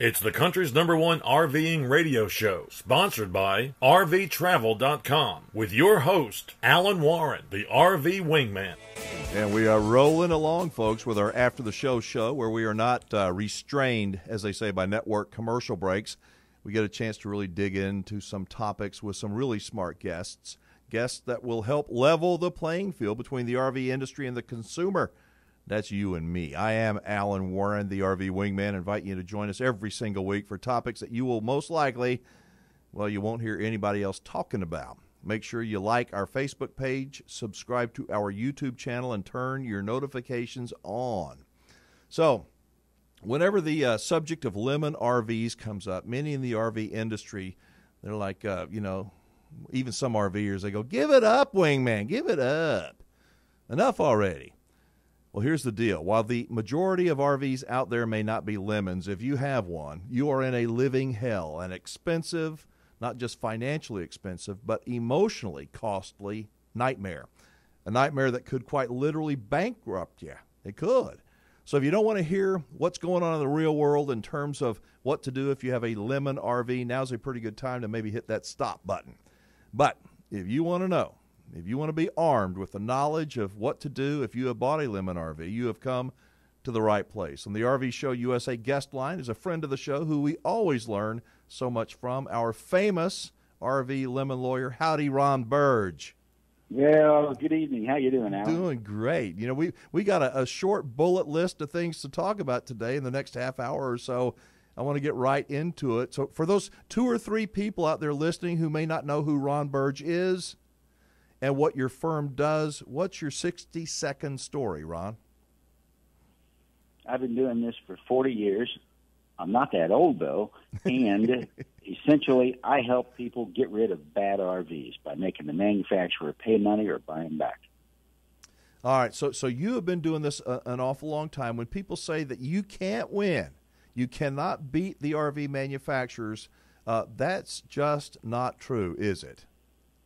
It's the country's number one RVing radio show, sponsored by RVTravel.com, with your host, Alan Warren, the RV Wingman. And we are rolling along, folks, with our After the Show show, where we are not uh, restrained, as they say, by network commercial breaks. We get a chance to really dig into some topics with some really smart guests, guests that will help level the playing field between the RV industry and the consumer. That's you and me. I am Alan Warren, the RV Wingman. invite you to join us every single week for topics that you will most likely, well, you won't hear anybody else talking about. Make sure you like our Facebook page, subscribe to our YouTube channel, and turn your notifications on. So, whenever the uh, subject of lemon RVs comes up, many in the RV industry, they're like, uh, you know, even some RVers, they go, give it up, Wingman, give it up. Enough already. Well, here's the deal. While the majority of RVs out there may not be lemons, if you have one, you are in a living hell, an expensive, not just financially expensive, but emotionally costly nightmare. A nightmare that could quite literally bankrupt you. It could. So, if you don't want to hear what's going on in the real world in terms of what to do if you have a lemon RV, now's a pretty good time to maybe hit that stop button. But if you want to know if you want to be armed with the knowledge of what to do if you have bought a lemon RV, you have come to the right place. And the RV Show USA guest line is a friend of the show who we always learn so much from, our famous RV lemon lawyer, Howdy Ron Burdge. Yeah, good evening. How you doing, Alan? Doing great. You know, we we got a, a short bullet list of things to talk about today in the next half hour or so. I want to get right into it. So, for those two or three people out there listening who may not know who Ron Burdge is, and what your firm does. What's your 60 second story, Ron? I've been doing this for 40 years. I'm not that old, though. And essentially, I help people get rid of bad RVs by making the manufacturer pay money or buy them back. All right. So, so you have been doing this a, an awful long time. When people say that you can't win, you cannot beat the RV manufacturers, uh, that's just not true, is it?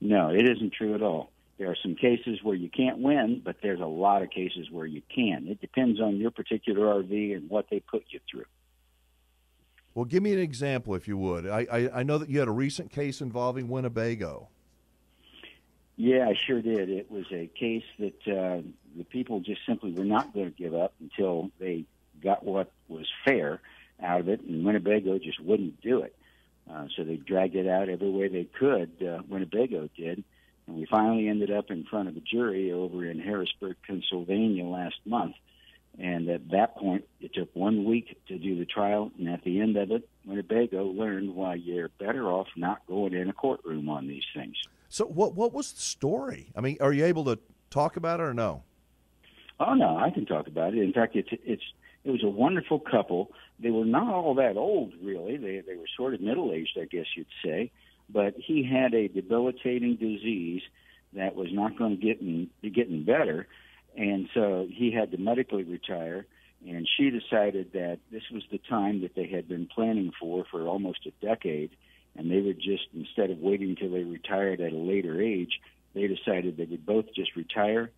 No, it isn't true at all. There are some cases where you can't win, but there's a lot of cases where you can. It depends on your particular RV and what they put you through. Well, give me an example, if you would. I, I, I know that you had a recent case involving Winnebago. Yeah, I sure did. It was a case that uh, the people just simply were not going to give up until they got what was fair out of it, and Winnebago just wouldn't do it. Uh, so they dragged it out every way they could. Uh, Winnebago did, and we finally ended up in front of a jury over in Harrisburg, Pennsylvania, last month. And at that point, it took one week to do the trial, and at the end of it, Winnebago learned why you're better off not going in a courtroom on these things. So, what what was the story? I mean, are you able to talk about it or no? Oh no, I can talk about it. In fact, it's it's it was a wonderful couple. They were not all that old, really. They they were sort of middle aged, I guess you'd say. But he had a debilitating disease that was not going to get be getting better, and so he had to medically retire. And she decided that this was the time that they had been planning for for almost a decade, and they would just instead of waiting until they retired at a later age, they decided they would both just retire,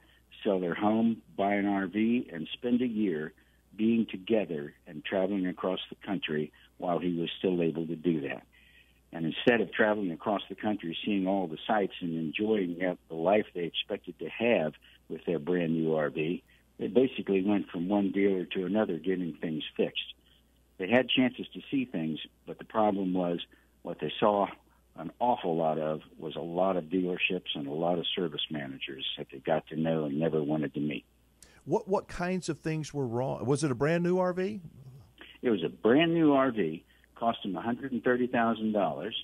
sell their home, buy an RV, and spend a year being together and traveling across the country while he was still able to do that. And instead of traveling across the country, seeing all the sights and enjoying the life they expected to have with their brand new RV, they basically went from one dealer to another getting things fixed. They had chances to see things, but the problem was what they saw an awful lot of was a lot of dealerships and a lot of service managers that they got to know and never wanted to meet. What what kinds of things were wrong? Was it a brand new RV? It was a brand new RV, cost them one hundred and thirty thousand dollars,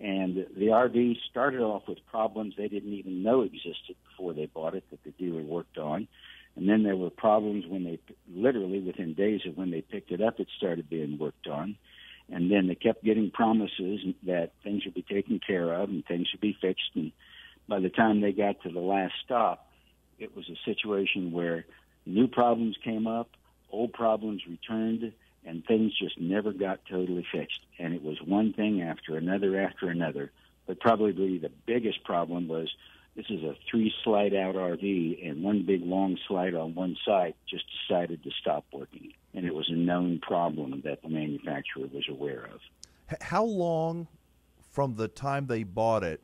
and the RV started off with problems they didn't even know existed before they bought it that the dealer worked on. And then there were problems when they, literally within days of when they picked it up, it started being worked on. And then they kept getting promises that things would be taken care of and things would be fixed. And by the time they got to the last stop, it was a situation where new problems came up, old problems returned, and things just never got totally fixed. And it was one thing after another after another. But probably the biggest problem was this is a three slide out RV, and one big long slide on one side just decided to stop working. and it was a known problem that the manufacturer was aware of. How long from the time they bought it?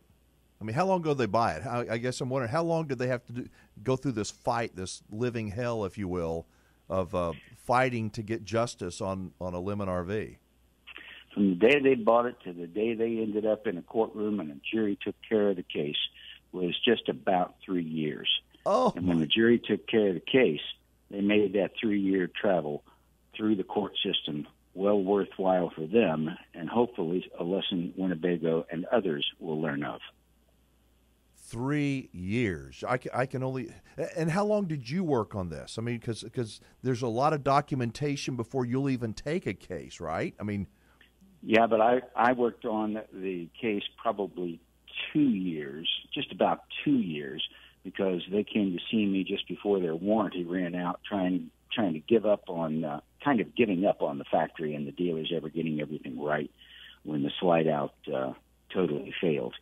I mean, how long ago did they buy it? I guess I'm wondering how long did they have to do, go through this fight, this living hell, if you will, of uh, fighting to get justice on on a lemon RV? From the day they bought it to the day they ended up in a courtroom and a jury took care of the case was just about three years. Oh, and when the jury took care of the case, they made that three-year travel through the court system well worthwhile for them, and hopefully a lesson Winnebago and others will learn of. Three years. I can, I can only. And how long did you work on this? I mean, because there's a lot of documentation before you'll even take a case, right? I mean. Yeah, but I I worked on the case probably two years, just about two years, because they came to see me just before their warranty ran out, trying trying to give up on uh, kind of giving up on the factory and the dealers ever getting everything right when the slide out uh, totally failed.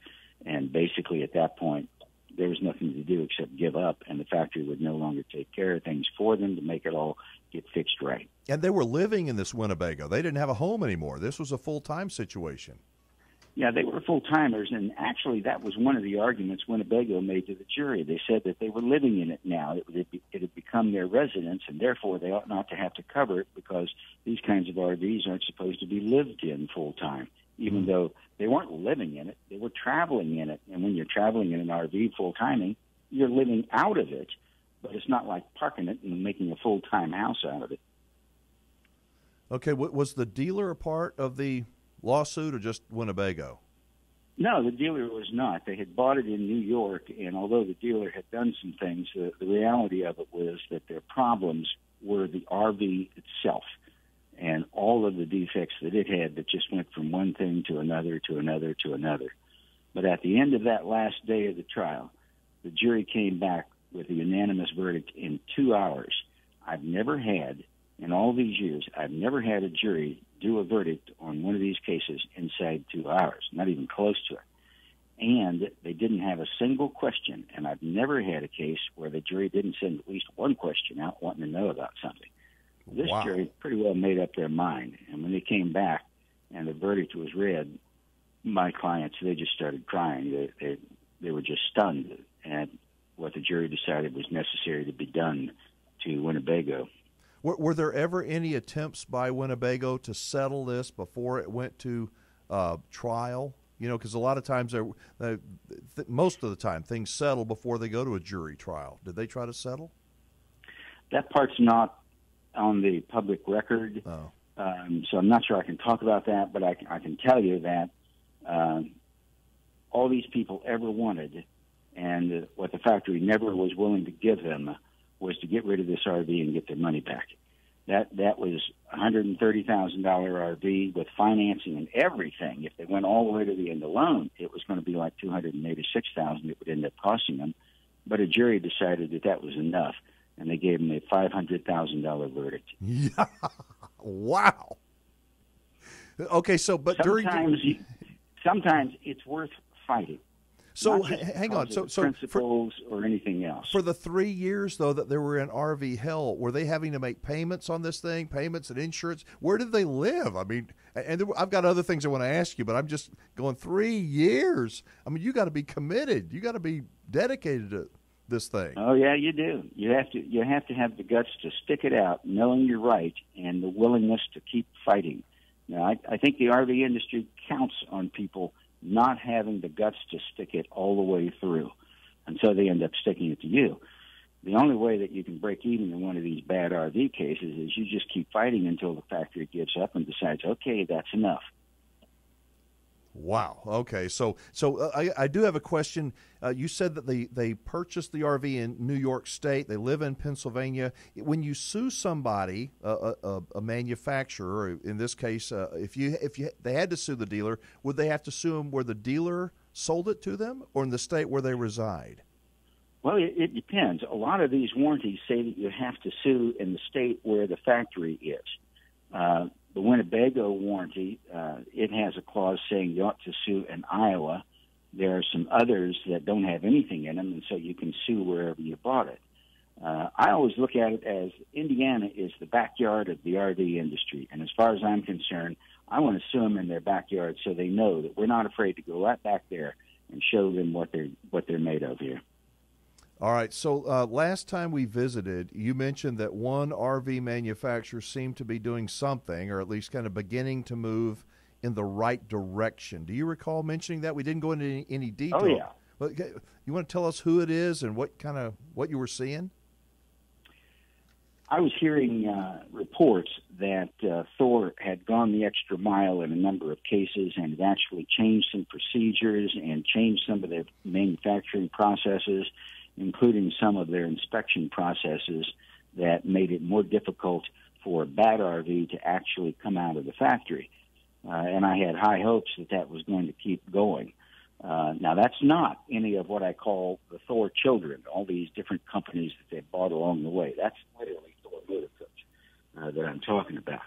And basically, at that point, there was nothing to do except give up, and the factory would no longer take care of things for them to make it all get fixed right. And they were living in this Winnebago. They didn't have a home anymore. This was a full time situation. Yeah, they were full timers, and actually, that was one of the arguments Winnebago made to the jury. They said that they were living in it now; it, it, it had become their residence, and therefore they ought not to have to cover it because these kinds of RVs aren't supposed to be lived in full time. Even mm-hmm. though they weren't living in it, they were traveling in it. And when you're traveling in an RV full timing, you're living out of it, but it's not like parking it and making a full time house out of it. Okay, was the dealer a part of the lawsuit or just Winnebago? No, the dealer was not. They had bought it in New York, and although the dealer had done some things, the, the reality of it was that their problems were the RV itself and all of the defects that it had that just went from one thing to another to another to another. But at the end of that last day of the trial, the jury came back with a unanimous verdict in two hours. I've never had, in all these years, I've never had a jury do a verdict on one of these cases inside two hours, not even close to it. And they didn't have a single question, and I've never had a case where the jury didn't send at least one question out wanting to know about something. This wow. jury pretty well made up their mind, and when they came back and the verdict was read, my clients they just started crying. They they, they were just stunned at what the jury decided was necessary to be done to Winnebago. Were, were, there ever any attempts by Winnebago to settle this before it went to uh, trial? You know, because a lot of times, they, th- most of the time, things settle before they go to a jury trial. Did they try to settle? That part's not on the public record, oh. um, so I'm not sure I can talk about that. But I, I can tell you that um, all these people ever wanted, and what the factory never was willing to give them was to get rid of this RV and get their money back. That that was hundred and thirty thousand dollar RV with financing and everything. If they went all the way to the end alone, it was going to be like two hundred and eighty six thousand. It would end up costing them, but a jury decided that that was enough, and they gave him a five hundred thousand dollar verdict. Yeah, wow. Okay, so but sometimes during you, sometimes it's worth fighting. So hang on. So so principles for, or anything else. For the three years though that they were in RV hell, were they having to make payments on this thing, payments and insurance? Where did they live? I mean, and there, I've got other things I want to ask you, but I'm just going three years. I mean, you got to be committed. You got to be dedicated to this thing. Oh yeah, you do. You have to. You have to have the guts to stick it out, knowing you're right, and the willingness to keep fighting. Now, I, I think the RV industry counts on people not having the guts to stick it all the way through. And so they end up sticking it to you. The only way that you can break even in one of these bad RV cases is you just keep fighting until the factory gives up and decides, okay, that's enough. Wow. Okay. So, so uh, I, I do have a question. Uh, you said that they, they purchased the RV in New York State. They live in Pennsylvania. When you sue somebody, uh, a, a, manufacturer, in this case, uh, if you if you they had to sue the dealer, would they have to sue them where the dealer sold it to them, or in the state where they reside? Well, it, it depends. A lot of these warranties say that you have to sue in the state where the factory is. The Winnebago warranty, uh, it has a clause saying you ought to sue in Iowa. There are some others that don't have anything in them, and so you can sue wherever you bought it. Uh, I always look at it as Indiana is the backyard of the RV industry, and as far as I'm concerned, I want to sue them in their backyard so they know that we're not afraid to go right back there and show them what they're what they're made of here. All right. So uh, last time we visited, you mentioned that one RV manufacturer seemed to be doing something, or at least kind of beginning to move in the right direction. Do you recall mentioning that? We didn't go into any, any detail. Oh yeah. But you want to tell us who it is and what kind of what you were seeing? I was hearing uh, reports that uh, Thor had gone the extra mile in a number of cases and had actually changed some procedures and changed some of their manufacturing processes, including some of their inspection processes that made it more difficult for a bad RV to actually come out of the factory. Uh, and I had high hopes that that was going to keep going. Uh, now, that's not any of what I call the Thor children, all these different companies that they bought along the way. That's literally Thor Motor Coach uh, that I'm talking about.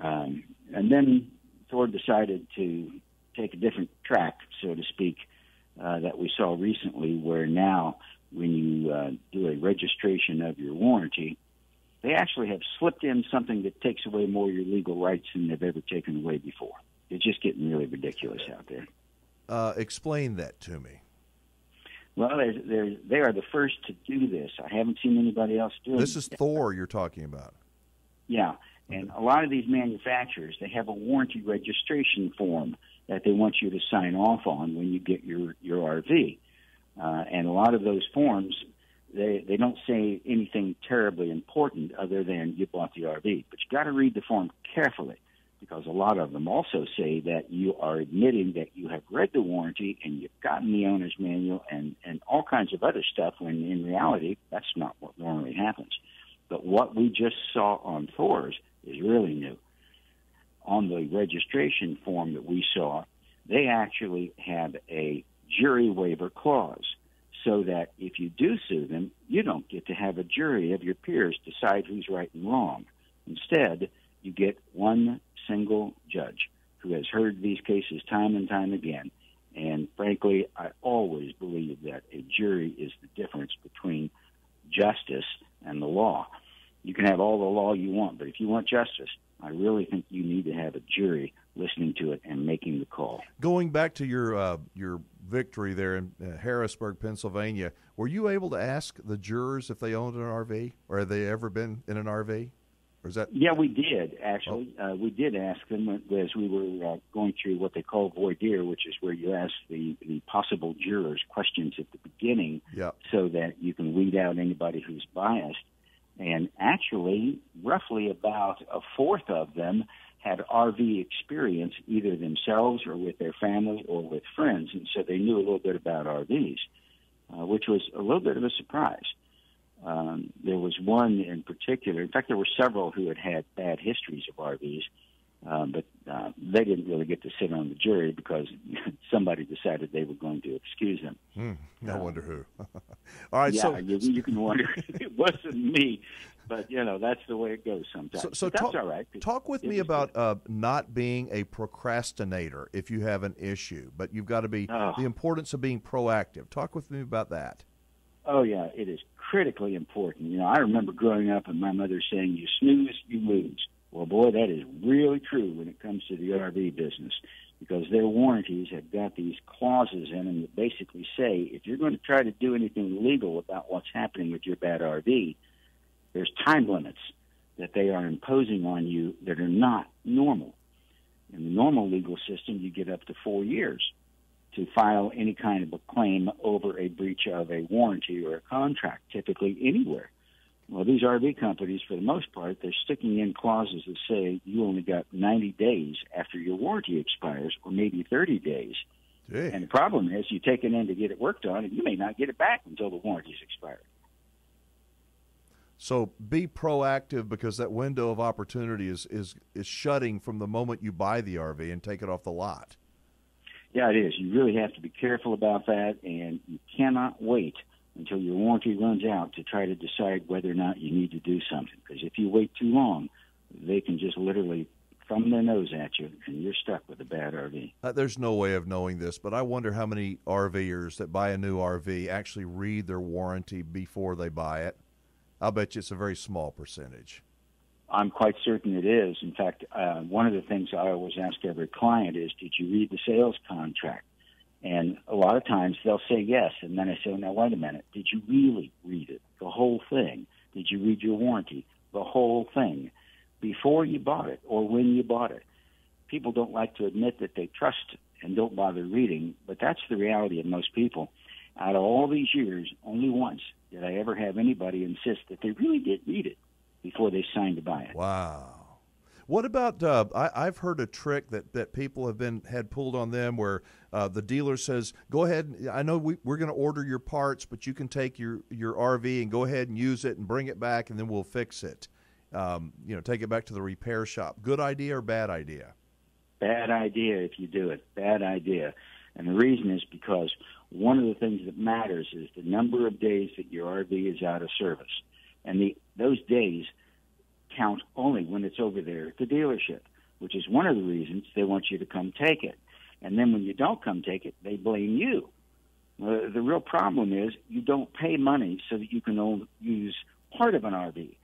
Um, and then Thor decided to take a different track, so to speak, uh, that we saw recently, where now when you uh, do a registration of your warranty, they actually have slipped in something that takes away more of your legal rights than they've ever taken away before. It's just getting really ridiculous out there. Uh, explain that to me. Well, they are the first to do this. I haven't seen anybody else doing This is Thor you're talking about. Yeah, and a lot of these manufacturers, they have a warranty registration form that they want you to sign off on when you get your, your RV. Uh, and a lot of those forms, they, they don't say anything terribly important other than you bought the RV. But you got to read the form carefully because a lot of them also say that you are admitting that you have read the warranty and you've gotten the owner's manual and, and all kinds of other stuff when in reality that's not what normally happens. But what we just saw on Thor's is really new. On the registration form that we saw, they actually had a jury waiver clause so that if you do sue them, you don't get to have a jury of your peers decide who's right and wrong. Instead, you get one single judge who has heard these cases time and time again. And frankly, I always believe that a jury is the difference between justice and the law. You can have all the law you want, but if you want justice, I really think you need to have a jury listening to it and making the call. Going back to your uh, your victory there in uh, Harrisburg, Pennsylvania, were you able to ask the jurors if they owned an RV or have they ever been in an RV? Or is that? Yeah, we did actually. Oh. Uh, we did ask them as we were uh, going through what they call voir dire, which is where you ask the the possible jurors questions at the beginning, yep. so that you can weed out anybody who's biased. And actually, roughly about a fourth of them had RV experience either themselves or with their family or with friends, and so they knew a little bit about RVs, uh, which was a little bit of a surprise. Um, there was one in particular. In fact, there were several who had had bad histories of RVs, um, but uh, they didn't really get to sit on the jury because somebody decided they were going to excuse them. Mm, no uh, wonder who. All right, yeah, so you, you can wonder. it wasn't me, but you know that's the way it goes sometimes. So, so that's talk, all right. Talk with me about uh, not being a procrastinator if you have an issue, but you've got to be oh. the importance of being proactive. Talk with me about that. Oh yeah, it is critically important. You know, I remember growing up and my mother saying, "You snooze, you lose." Well, boy, that is really true when it comes to the RV business because their warranties have got these clauses in them that basically say if you're going to try to do anything legal about what's happening with your bad RV, there's time limits that they are imposing on you that are not normal. In the normal legal system, you get up to four years to file any kind of a claim over a breach of a warranty or a contract, typically anywhere. Well, these RV companies, for the most part, they're sticking in clauses that say you only got 90 days after your warranty expires, or maybe 30 days. Gee. And the problem is, you take it in to get it worked on, and you may not get it back until the warranty's expired. So be proactive because that window of opportunity is, is, is shutting from the moment you buy the RV and take it off the lot. Yeah, it is. You really have to be careful about that, and you cannot wait until your warranty runs out to try to decide whether or not you need to do something. Because if you wait too long, they can just literally thumb their nose at you, and you're stuck with a bad RV. Uh, there's no way of knowing this, but I wonder how many RVers that buy a new RV actually read their warranty before they buy it. I'll bet you it's a very small percentage. I'm quite certain it is. In fact, uh, one of the things I always ask every client is, "Did you read the sales contract?" And a lot of times they'll say yes, and then I say, "Now wait a minute. Did you really read it, the whole thing? Did you read your warranty, the whole thing, before you bought it or when you bought it?" People don't like to admit that they trust and don't bother reading, but that's the reality of most people. Out of all these years, only once did I ever have anybody insist that they really did read it before they signed to buy it. Wow. What about? Uh, I, have heard a trick that, that people have been had pulled on them, where uh, the dealer says, "Go ahead. I know we, we're going to order your parts, but you can take your your RV and go ahead and use it and bring it back, and then we'll fix it. Um, you know, take it back to the repair shop. Good idea or bad idea? Bad idea if you do it. Bad idea. And the reason is because one of the things that matters is the number of days that your RV is out of service. And the, those days count only when it's over there at the dealership, which is one of the reasons they want you to come take it. And then when you don't come take it, they blame you. Uh, the real problem is you don't pay money so that you can only use part of an RV.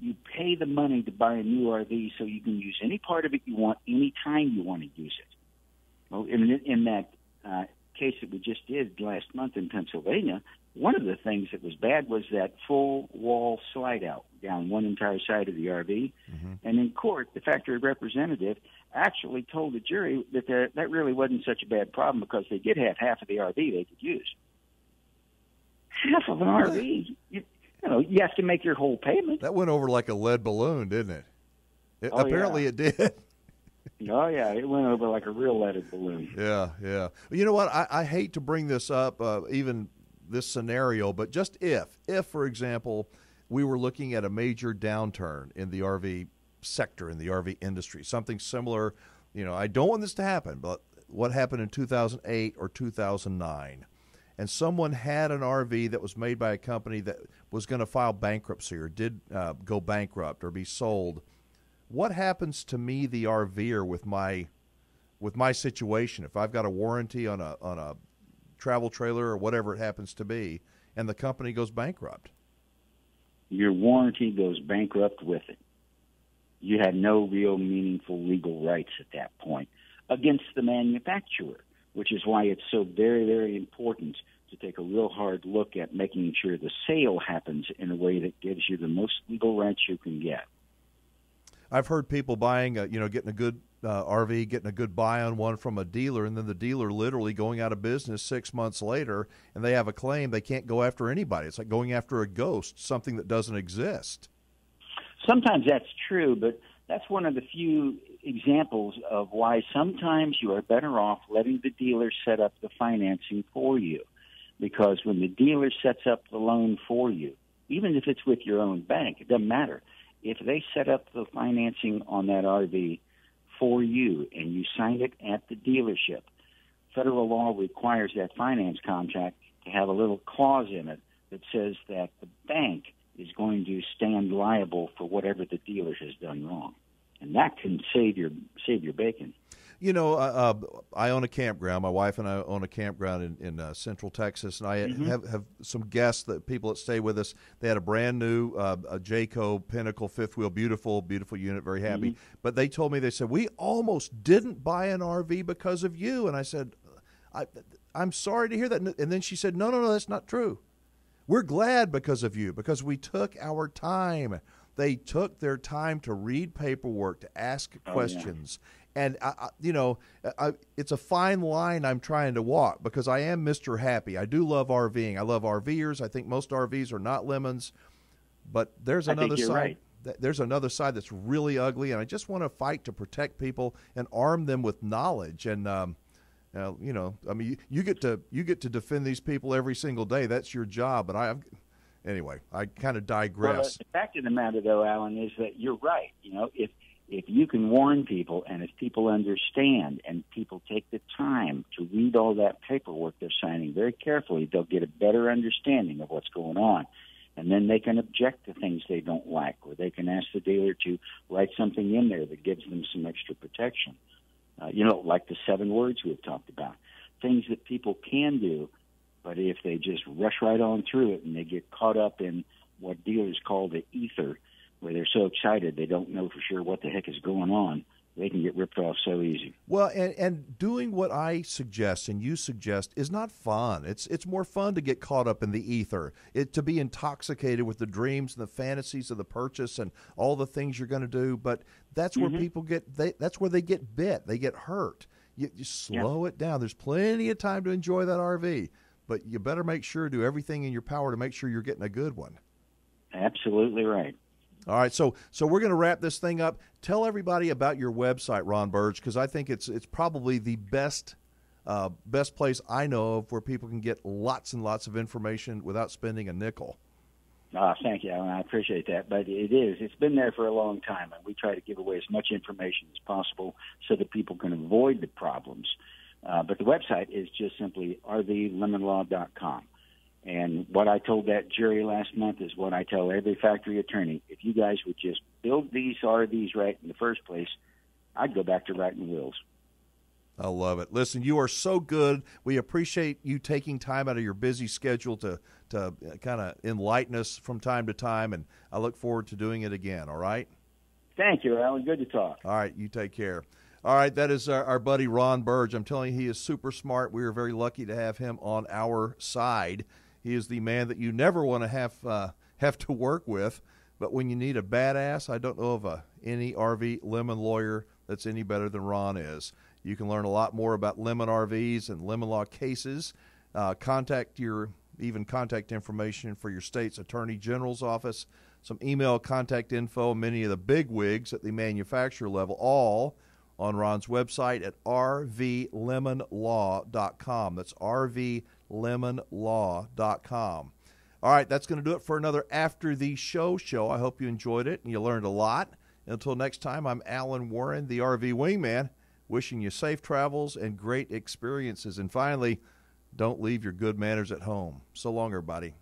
You pay the money to buy a new RV so you can use any part of it you want anytime you want to use it. Well, in, in that uh, case that we just did last month in Pennsylvania, one of the things that was bad was that full wall slide out down one entire side of the RV. Mm-hmm. And in court, the factory representative actually told the jury that there, that really wasn't such a bad problem because they did have half of the RV they could use. Half of an RV? You, you know, you have to make your whole payment. That went over like a lead balloon, didn't it? it oh, apparently yeah. it did. Oh yeah, it went over like a real leaded balloon. Yeah, yeah. You know what? I, I hate to bring this up, uh, even this scenario, but just if, if for example, we were looking at a major downturn in the RV sector in the RV industry, something similar. You know, I don't want this to happen, but what happened in 2008 or 2009? and someone had an RV that was made by a company that was going to file bankruptcy or did uh, go bankrupt or be sold, what happens to me, the RVer, with my with my situation? If I've got a warranty on a on a travel trailer or whatever it happens to be, and the company goes bankrupt, your warranty goes bankrupt with it. You had no real meaningful legal rights at that point against the manufacturer which is why it's so very, very important to take a real hard look at making sure the sale happens in a way that gives you the most legal rights you can get. I've heard people buying, a, you know, getting a good uh, RV, getting a good buy on one from a dealer, and then the dealer literally going out of business six months later, and they have a claim they can't go after anybody. It's like going after a ghost, something that doesn't exist. Sometimes that's true, but that's one of the few examples of why sometimes you are better off letting the dealer set up the financing for you. Because when the dealer sets up the loan for you, even if it's with your own bank, it doesn't matter. If they set up the financing on that RV for you and you sign it at the dealership, federal law requires that finance contract to have a little clause in it that says that the bank is going to stand liable for whatever the dealer has done wrong and that can save your save your bacon. You know, uh, uh, I own a campground. My wife and I own a campground in, in uh, Central Texas, and I mm-hmm. have, have some guests that people that stay with us. They had a brand new uh, a Jayco Pinnacle fifth wheel, beautiful, beautiful unit, very happy. Mm-hmm. But they told me they said we almost didn't buy an RV because of you, and I said, I, I'm sorry to hear that. And then she said, No, no, no, that's not true. We're glad because of you because we took our time. They took their time to read paperwork, to ask questions. Oh. And, I, I, you know, I, it's a fine line I'm trying to walk because I am Mr. Happy. I do love RVing. I love RVers. I think most RVs are not lemons. But there's another side. Right there's another side that's really ugly, and I just want to fight to protect people and arm them with knowledge. And um, uh, you know, I mean, you, you, get to you get to defend these people every single day. That's your job. But I, anyway, I kind of digress. Well, the fact of the matter, though, Alan, is that you're right. You know, if if you can warn people and if people understand and people take the time to read all that paperwork they're signing very carefully, they'll get a better understanding of what's going on. And then they can object to things they don't like, or they can ask the dealer to write something in there that gives them some extra protection. Uh, you know, like the seven words we've talked about. Things that people can do but if they just rush right on through it and they get caught up in what dealers call the ether, where they're so excited they don't know for sure what the heck is going on. They can get ripped off so easy. Well, and, and doing what I suggest and you suggest is not fun. It's it's more fun to get caught up in the ether, it to be intoxicated with the dreams and the fantasies of the purchase and all the things you're going to do. But that's where Mhm. people get they, that's where they get bit. They get hurt. You, you slow it down. There's plenty of time to enjoy that RV, but you better make sure do everything in your power to make sure you're getting a good one. Absolutely right. All right, so so we're going to wrap this thing up. Tell everybody about your website, Ron Burdge, because I think it's it's probably the best uh, best place I know of where people can get lots and lots of information without spending a nickel. Ah, thank you, Alan. I appreciate that. But it is. It's been there for a long time, and we try to give away as much information as possible so that people can avoid the problems. Uh, but the website is just simply rvlemonlaw.com. And what I told that jury last month is what I tell every factory attorney. If you guys would just build these RVs right in the first place, I'd go back to writing wills. I love it. Listen, you are so good. We appreciate you taking time out of your busy schedule to to kind of enlighten us from time to time, and I look forward to doing it again. All right. Thank you, Alan. Good to talk. All right, you take care. All right, that is our, our buddy Ron Burdge. I'm telling you, he is super smart. We are very lucky to have him on our side. He is the man that you never want to have uh, have to work with. But when you need a badass, I don't know of a, any RV lemon lawyer that's any better than Ron is. You can learn a lot more about lemon RVs and lemon law cases. Uh, contact your even contact information for your state's attorney general's office. Some email contact info. Many of the big wigs at the manufacturer level, all on Ron's website at rvlemonlaw.com. That's rvlemonlaw.com. All right, that's going to do it for another After the Show show. I hope you enjoyed it and you learned a lot. Until next time, I'm Alan Warren, the RV Wingman, wishing you safe travels and great experiences. And finally, don't leave your good manners at home. So long, everybody.